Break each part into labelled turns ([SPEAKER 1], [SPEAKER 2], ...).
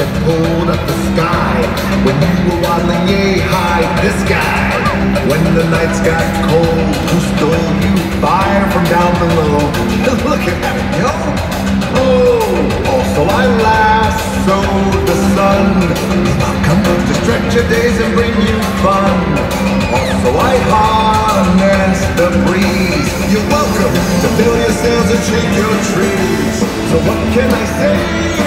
[SPEAKER 1] that pulled up the sky when you were waddling yay high. This guy, when the nights got cold, who stole you fire from down below. Look at that, yo! Oh, oh also I lassoed the sun. will Come to stretch your days and bring you fun. Oh, also I harnessed the breeze. You're welcome to fill your sails and shake your trees. So what can I say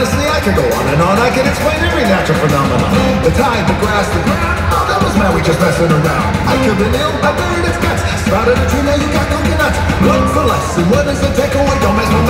[SPEAKER 1] honestly, I could go on and on. I could explain every natural phenomenon. The tide, the grass, the ground. Oh, that was Maui just messing around. I could been ill, I buried its guts. Sprouted a tree, now you got coconuts. One for less, and what is the takeaway? Oh, don't mess with